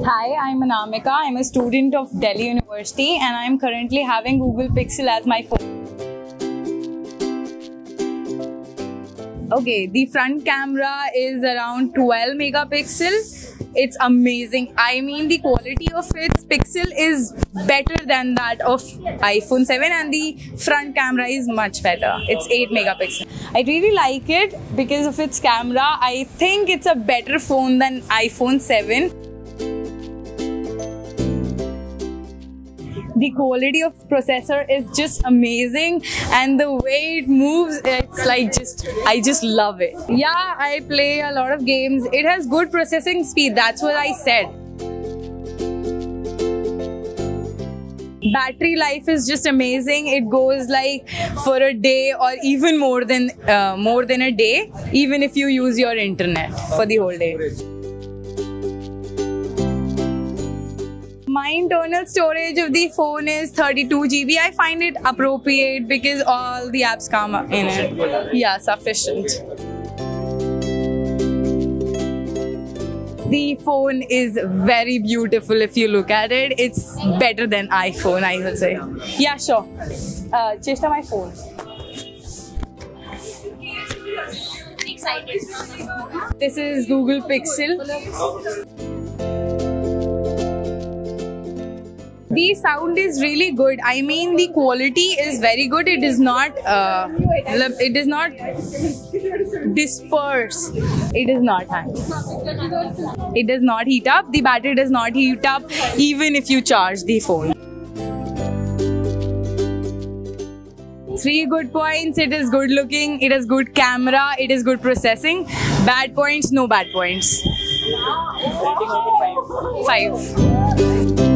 Hi, I'm Anamika. I'm a student of Delhi University and I'm currently having Google Pixel as my phone. Okay, the front camera is around 12 megapixel. It's amazing. I mean, the quality of its pixel is better than that of iPhone 7, and the front camera is much better. It's 8 megapixel. I really like it because of its camera. I think it's a better phone than iPhone 7. The quality of processor is just amazing and the way it moves it's like just i just love it. Yeah i play a lot of games. It has good processing speed that's what i said. Battery life is just amazing. It goes like for a day or even more than uh, more than a day even if you use your internet for the whole day my internal storage of the phone is 32 GB. I find it appropriate because all the apps come in it. Yeah, sufficient. The phone is very beautiful if you look at it. It's better than iPhone, I would say. Yeah, sure. Uh, Cheshta, my phone. Excited. This is Google Pixel. The sound is really good. I mean the quality is very good. It is not uh, it is not disperse it is not hang it does not heat up. The battery does not heat up even if you charge the phone. Three good points. It is good looking. It has good camera. It is good processing. Bad points no bad points. Five